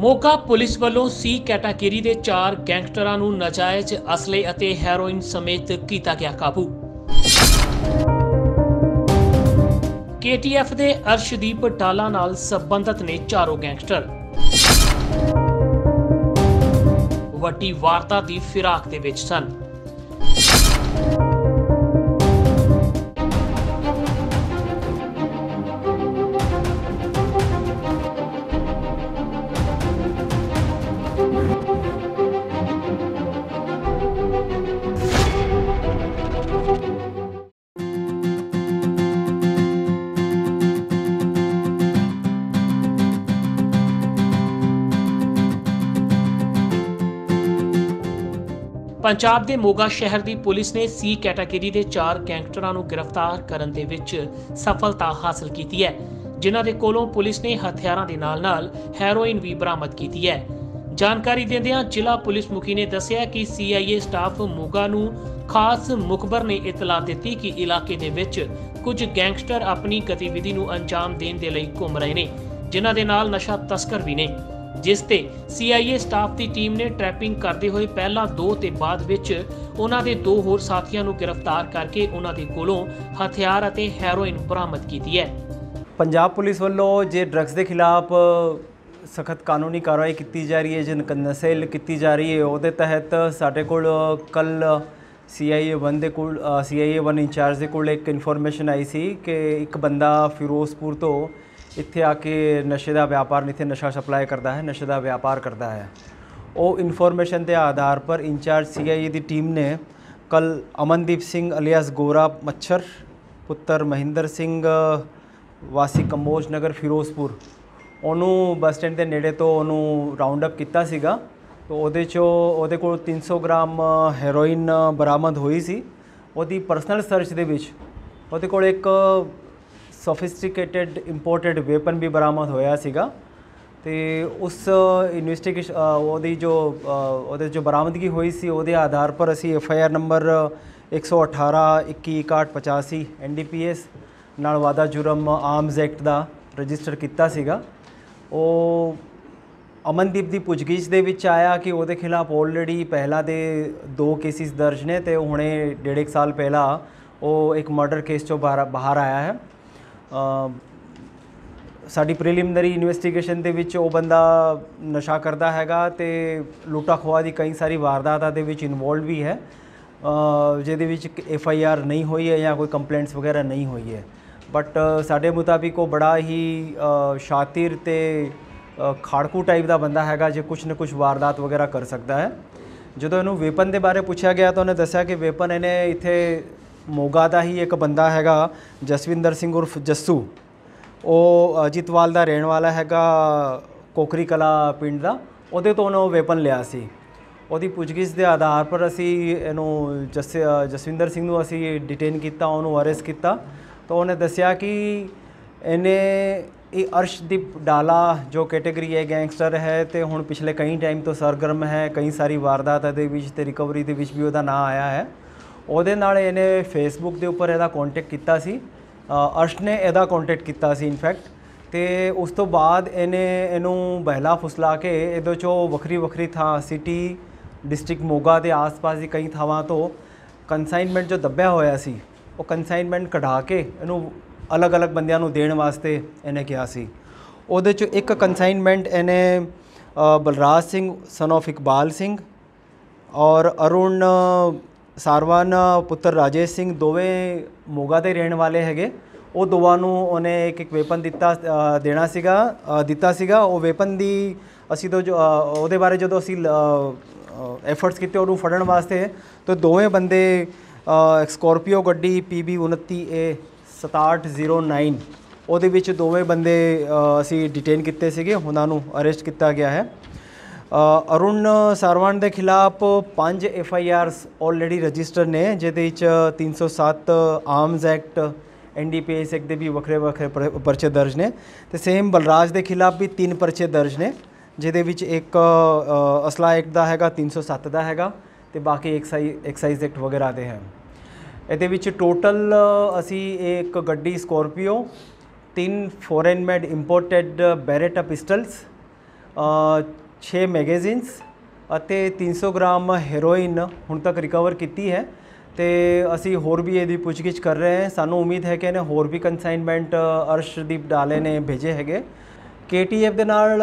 Moga police ਵੱਲੋਂ C category ਦੇ ਚਾਰ ਗੈਂਗਸਟਰਾਂ ਨੂੰ ਨਾਜਾਇਜ਼ ਅਸਲੇ ਅਤੇ ਹੈਰੋਇਨ ਸਮੇਤ ਕੀਤਾ ਗਿਆ ਕਾਬੂ। KTF ਦੇ ਅਰਸ਼ਦੀਪ ਟਾਲਾ ਨਾਲ ਸੰਬੰਧਤ ਨੇ ਚਾਰੋਂ ਗੈਂਗਸਟਰ। ਵੱਡੀ ਵਾਰਤਾ ਦੀ ਫਿਰਾਕ ਦੇ ਵਿੱਚ ਸਨ। ਪੰਜਾਬ ਦੇ ਮੋਗਾ ਸ਼ਹਿਰ ਦੀ ਪੁਲਿਸ ਨੇ ਸੀ ਕੈਟਾਗਰੀ ਦੇ ਚਾਰ ਗੈਂਗਸਟਰਾਂ ਨੂੰ ਗ੍ਰਿਫਤਾਰ ਕਰਨ ਦੇ ਵਿੱਚ ਸਫਲਤਾ ਹਾਸਲ ਕੀਤੀ ਹੈ, ਜਿਨ੍ਹਾਂ ਦੇ ਕੋਲੋਂ ਪੁਲਿਸ ਨੇ ਹਥਿਆਰਾਂ ਦੇ ਨਾਲ-ਨਾਲ ਹੈਰੋਇਨ ਵੀ ਬਰਾਮਦ ਕੀਤੀ ਹੈ। ਜਾਣਕਾਰੀ ਦਿੰਦਿਆਂ ਜ਼ਿਲ੍ਹਾ ਪੁਲਿਸ ਮੁਖੀ ਨੇ ਦੱਸਿਆ ਕਿ ਸੀਆਈਏ ਸਟਾਫ ਮੋਗਾ ਨੂੰ ਖਾਸ ਮੁਖਬਰ ਨੇ ਇਤਲਾਹ ਦਿੱਤੀ ਕਿ ਇਲਾਕੇ ਦੇ ਵਿੱਚ ਕੁਝ ਗੈਂਗਸਟਰ ਆਪਣੀ ਗਤੀਵਿਧੀ ਨੂੰ ਅੰਜਾਮ ਦੇਣ ਦੇ ਲਈ ਘੁੰਮ ਰਹੇ ਨੇ, ਜਿਨ੍ਹਾਂ ਦੇ ਨਾਲ ਨਸ਼ਾ ਤਸਕਰ ਵੀ ਨੇ। ਜਿਸ ਤੇ CIA ਸਟਾਫ ਦੀ ਟੀਮ ਨੇ ਟ੍ਰੈਪਿੰਗ ਕਰਦੇ ਹੋਏ ਪਹਿਲਾਂ ਦੋ ਤੇ ਬਾਅਦ ਵਿੱਚ ਉਹਨਾਂ ਦੇ ਦੋ ਹੋਰ ਸਾਥੀਆਂ ਨੂੰ ਗ੍ਰਿਫਤਾਰ ਕਰਕੇ ਉਹਨਾਂ ਦੇ ਕੋਲੋਂ ਹਥਿਆਰ ਅਤੇ ਹੈਰੋਇਨ ਬਰਾਮਦ ਕੀਤੀ ਹੈ। ਪੰਜਾਬ ਪੁਲਿਸ ਵੱਲੋਂ ਜੇ ਡਰੱਗਸ ਦੇ ਖਿਲਾਫ ਸਖਤ ਕਾਨੂੰਨੀ ਕਾਰਵਾਈ ਕੀਤੀ ਜਾ ਰਹੀ ਹੈ, ਜੇ ਨਕ- ਨਸ਼ੇ ਕੀਤੀ ਜਾ ਰਹੀ ਹੈ, ਉਹਦੇ ਤਹਿਤ ਸਾਡੇ ਕੋਲ ਕੱਲ CIA 1 ਦੇ ਕੋਲ CIA 1 ਇੰਚਾਰਜ ਦੇ ਕੋਲ ਇੱਕ ਇਨਫੋਰਮੇਸ਼ਨ ਆਈ ਸੀ ਕਿ ਇੱਕ ਬੰਦਾ ਫਿਰੋਜ਼ਪੁਰ ਤੋਂ ਇੱਥੇ ਆ ਕੇ ਨਸ਼ੇ ਦਾ ਵਪਾਰ ਇੱਥੇ ਨਸ਼ਾ ਸਪਲਾਈ ਕਰਦਾ ਹੈ, ਨਸ਼ੇ ਦਾ ਵਪਾਰ ਕਰਦਾ ਹੈ। ਉਹ ਇਨਫੋਰਮੇਸ਼ਨ ਦੇ ਆਧਾਰ ਪਰ ਇੰਚਾਰਜ CIA ਦੀ ਟੀਮ ਨੇ ਕੱਲ ਅਮਨਦੀਪ ਸਿੰਘ ਅਲਿਆਸ ਗੋਰਾ, ਮੱਛਰ, ਪੁੱਤਰ ਮਹਿੰਦਰ ਸਿੰਘ, ਵਾਸੀ ਕੰਬੋਜ ਨਗਰ, ਫਿਰੋਜ਼ਪੁਰ। ਉਹਨੂੰ ਬੱਸ ਸਟੈਂਡ ਦੇ ਨੇੜੇ ਤੋਂ ਉਹਨੂੰ ਰਾਉਂਡ ਅਪ ਕੀਤਾ ਸੀਗਾ। ਤੋਂ ਉਹਦੇ ਚੋਂ ਉਹਦੇ ਕੋਲ 300 ਗ੍ਰਾਮ, ਹੈਰੋਇਨ ਬਰਾਮਦ ਹੋਈ ਸੀ। ਉਹਦੀ ਪਰਸਨਲ ਸਰਚ ਦੇ ਵਿੱਚ ਉਹਦੇ ਕੋਲ ਇੱਕ ਸੋਫਿਸਟੀਕੇਟਿਡ ਇੰਪੋਰਟਡ ਵੈਪਨ ਵੀ ਬਰਾਮਦ ਹੋਇਆ ਸੀਗਾ ਤੇ ਉਸ ਇਨਵੈਸਟੀਗੇਸ਼ਨ ਉਹਦੀ ਜੋ ਉਹਦੇ ਜੋ ਬਰਾਮਦਗੀ ਹੋਈ ਸੀ, ਉਹਦੇ ਆਧਾਰ ਪਰ ਅਸੀਂ F I R number 118 216185 NDPS ਨਾਲ ਵਾਦਾ ਜੁਰਮ ਆਰਮਸ ਐਕਟ ਦਾ ਰਜਿਸਟਰ ਕੀਤਾ ਸੀਗਾ। ਉਹ ਅਮਨਦੀਪ ਦੀ ਪੁੱਛਗਿੱਛ ਦੇ ਵਿੱਚ ਆਇਆ ਕਿ ਉਹਦੇ ਖਿਲਾਫ ਆਲਰੇਡੀ ਪਹਿਲਾਂ ਦੇ ਦੋ ਕੇਸਿਸ ਦਰਜ ਨੇ ਤੇ ਹੁਣੇ ਡੇਢ ਇੱਕ ਸਾਲ ਪਹਿਲਾਂ ਉਹ ਇੱਕ ਮਰਡਰ ਕੇਸ ਚੋਂ ਬਾਹਰ ਬਾਹਰ ਆਇਆ ਹੈ। ਸਾਡੀ ਪ੍ਰੀਲਿਮਿਨਰੀ ਇਨਵੈਸਟੀਗੇਸ਼ਨ ਦੇ ਵਿੱਚ ਉਹ ਬੰਦਾ ਨਸ਼ਾ ਕਰਦਾ ਹੈਗਾ ਤੇ ਲੁੱਟਾ ਖੋਆ ਦੀ ਕਈ ਸਾਰੀ ਵਾਰਦਾਤਾਂ ਦੇ ਵਿੱਚ ਇਨਵੋਲਵ ਵੀ ਹੈ। ਜਿਹਦੇ ਵਿੱਚ ਐਫ ਆਈ ਆਰ ਨਹੀਂ ਹੋਈ ਹੈ ਜਾਂ ਕੋਈ ਕੰਪਲੇਂਟਸ ਵਗੈਰਾ ਨਹੀਂ ਹੋਈ ਹੈ। ਬਟ ਸਾਡੇ ਮੁਤਾਬਿਕ ਉਹ ਬੜਾ ਹੀ ਸ਼ਾਤਿਰ ਤੇ ਖਾੜਕੂ ਟਾਈਪ ਦਾ ਬੰਦਾ ਹੈਗਾ ਜੇ ਕੁਝ ਨਾ ਕੁਝ ਵਾਰਦਾਤ ਵਗੈਰਾ ਕਰ ਸਕਦਾ ਹੈ। ਜਦੋਂ ਇਹਨੂੰ ਵੇਪਨ ਦੇ ਬਾਰੇ ਪੁੱਛਿਆ ਗਿਆ ਤਾਂ ਉਹਨੇ ਦੱਸਿਆ ਕਿ ਵੇਪਨ ਇਹਨੇ ਇੱਥੇ ਮੋਗਾ ਦਾ ਹੀ ਇੱਕ ਬੰਦਾ ਹੈਗਾ, ਜਸਵਿੰਦਰ ਸਿੰਘ ਉਰਫ ਜੱਸੂ। ਉਹ ਅਜੀਤਵਾਲ ਦਾ ਰਹਿਣ ਵਾਲਾ ਹੈਗਾ ਕੋਕਰੀ ਕਲਾ ਪਿੰਡ ਦਾ। ਉਹਦੇ ਤੋਂ ਉਹਨੇ ਉਹ ਵੈਪਨ ਲਿਆ ਸੀ। ਉਹਦੀ ਪੁੱਛਗਿੱਛ ਦੇ ਆਧਾਰ ਪਰ ਅਸੀਂ ਇਹਨੂੰ ਜਸ, ਜਸਵਿੰਦਰ ਸਿੰਘ ਨੂੰ ਅਸੀਂ ਡਿਟੇਨ ਕੀਤਾ, ਉਹਨੂੰ ਅਰੈਸਟ ਕੀਤਾ। ਤਾਂ ਉਹਨੇ ਦੱਸਿਆ ਕਿ ਇਹਨੇ ਇਹ ਅਰਸ਼ਦੀਪ ਡਾਲਾ, ਜੋ ਕੈਟਾਗਰੀ ਹੈ ਗੈਂਗਸਟਰ ਹੈ ਤੇ ਹੁਣ ਪਿਛਲੇ ਕਈ ਟਾਈਮ ਤੋਂ ਸਰਗਰਮ ਹੈ, ਕਈ ਸਾਰੀ ਵਾਰਦਾਤਾਂ ਦੇ ਵਿੱਚ ਤੇ ਰਿਕਵਰੀ ਦੇ ਵਿੱਚ ਵੀ ਉਹਦਾ ਨਾਂ ਆਇਆ ਹੈ। ਉਹਦੇ ਨਾਲ ਇਹਨੇ ਫੇਸਬੁੱਕ ਦੇ ਉੱਪਰ ਇਹਦਾ ਕੰਟੈਕਟ ਕੀਤਾ ਸੀ। ਅਰਸ਼ ਨੇ ਇਹਦਾ ਕੰਟੈਕਟ ਕੀਤਾ ਸੀ ਇਨਫੈਕਟ ਤੇ ਉਸ ਤੋਂ ਬਾਅਦ ਇਹਨੇ ਇਹਨੂੰ ਬਹਿਲਾ ਫੁਸਲਾ ਕੇ ਇਹਦੇ ਚੋਂ ਵੱਖਰੀ ਵੱਖਰੀ ਥਾਂ ਸਿਟੀ ਡਿਸਟ੍ਰਿਕਟ ਮੋਗਾ ਦੇ ਆਸ-ਪਾਸ ਦੀ ਕਈ ਥਾਵਾਂ ਤੋਂ ਕਨਸਾਈਨਮੈਂਟ ਜੋ ਦੱਬਿਆ ਹੋਇਆ ਸੀ, ਉਹ ਕਨਸਾਈਨਮੈਂਟ ਕਢਾ ਕੇ ਇਹਨੂੰ ਅਲੱਗ-ਅਲੱਗ ਬੰਦਿਆਂ ਨੂੰ ਦੇਣ ਵਾਸਤੇ ਇਹਨੇ ਕਿਹਾ ਸੀ। ਉਹਦੇ ਚੋਂ ਇੱਕ ਕਨਸਾਈਨਮੈਂਟ ਇਹਨੇ ਬਲਰਾਜ ਸਿੰਘ ਸਨ of ਇਕਬਾਲ ਸਿੰਘ ਔਰ ਅਰੁਣ ਸਾਰਵਾਨ ਪੁੱਤਰ ਰਾਜੇਸ਼ ਸਿੰਘ ਦੋਵੇਂ ਮੋਗਾ ਦੇ ਰਹਿਣ ਵਾਲੇ ਹੈਗੇ। ਉਹ ਦੋਵਾਂ ਨੂੰ ਉਹਨੇ ਇੱਕ ਇੱਕ ਵੇਪਨ ਦਿੱਤਾ ਦੇਣਾ ਸੀਗਾ ਦਿੱਤਾ ਸੀਗਾ। ਉਹ ਵੇਪਨ ਦੀ ਅਸੀਂ ਤੋਂ ਜੋ ਉਹਦੇ ਬਾਰੇ ਜਦੋਂ ਅਸੀਂ ਐਫਰਟਸ ਕੀਤੇ ਉਹਨੂੰ ਫੜਨ ਵਾਸਤੇ ਤਾਂ ਦੋਵੇਂ ਬੰਦੇ ਅ, ਇੱਕ ਸਕੋਰਪੀਓ ਗੱਡੀ PB 29A 6709 ਉਹਦੇ ਵਿੱਚ ਦੋਵੇਂ ਬੰਦੇ ਅਸੀਂ ਡਿਟੇਨ ਕੀਤੇ ਸੀਗੇ। ਉਹਨਾਂ ਨੂੰ ਅਰੈਸਟ ਕੀਤਾ ਗਿਆ ਹੈ। ਅਰੁਣ ਸਰਵਣ ਦੇ ਖਿਲਾਫ 5 F I Rs already register ਨੇ, ਜਿਹਦੇ ਵਿੱਚ 307 arms act N D P S act ਦੇ ਵੀ ਵੱਖਰੇ ਵੱਖਰੇ ਪਰ- ਪਰਚੇ ਦਰਜ ਨੇ। ਤੇ ਸੇਮ ਬਲਰਾਜ ਦੇ ਖਿਲਾਫ ਵੀ ਤਿੰਨ ਪਰਚੇ ਦਰਜ ਨੇ, ਜਿਹਦੇ ਵਿੱਚ ਇੱਕ ਅਸਲਾ ਐਕਟ ਦਾ ਹੈਗਾ 307 ਦਾ ਹੈਗਾ, ਤੇ ਬਾਕੀ ਐਕਸਾਈਜ਼ ਐਕਸਾਈਜ਼ ਐਕਟ ਵਗੈਰਾ ਦੇ ਹਨ। ਇਹਦੇ ਵਿੱਚ ਟੋਟਲ ਅਸੀਂ ਇੱਕ ਗੱਡੀ ਸਕੋਰਪੀਓ ਤਿੰਨ foreign made imported Beretta pistols 6 magazines ਅਤੇ 300 ਗ੍ਰਾਮ ਹੈਰੋਇਨ ਹੁਣ ਤੱਕ ਰਿਕਵਰ ਕੀਤੀ ਹੈ ਤੇ ਅਸੀਂ ਹੋਰ ਵੀ ਇਹਦੀ ਪੁੱਛਗਿੱਛ ਕਰ ਰਹੇ ਹਾਂ। ਸਾਨੂੰ ਉਮੀਦ ਹੈ ਕਿ ਇਹਨੇ ਹੋਰ ਵੀ ਕਨਸਾਈਨਮੈਂਟ ਅਰਸ਼ਦੀਪ ਡਾਲੇ ਨੇ ਭੇਜੇ ਹੈਗੇ। KTF ਦੇ ਨਾਲ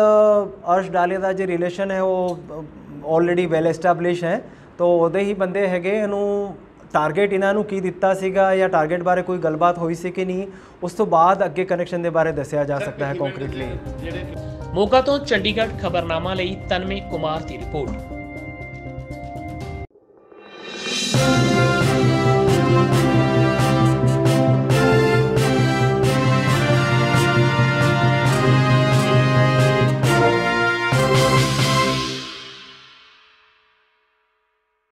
ਅਰਸ਼ ਡਾਲੇ ਦਾ ਜੇ ਰਿਲੇਸ਼ਨ ਹੈ ਉਹ ਆਲਰੇਡੀ ਵੈਲ ਐਸਟੈਬਲਿਸ਼ ਹੈ। ਤਾਂ ਉਹਦੇ ਹੀ ਬੰਦੇ ਹੈਗੇ ਇਹਨੂੰ ਟਾਰਗੇਟ ਇਹਨਾਂ ਨੂੰ ਕੀ ਦਿੱਤਾ ਸੀਗਾ ਜਾਂ ਟਾਰਗੇਟ ਬਾਰੇ ਕੋਈ ਗੱਲਬਾਤ ਹੋਈ ਸੀ ਕਿ ਨਹੀਂ ਉਸ ਤੋਂ ਬਾਅਦ ਅੱਗੇ ਕਨੈਕਸ਼ਨ ਦੇ ਬਾਰੇ ਦੱਸਿਆ ਜਾ ਸਕਦਾ ਹੈ ਕੰਕਰੀਟਲੀ ਮੋਗਾ ਤੋਂ ਚੰਡੀਗੜ੍ਹ ਖਬਰਨਾਮਾ ਲਈ ਤਨਮੇ ਕੁਮਾਰ ਦੀ ਰਿਪੋਰਟ।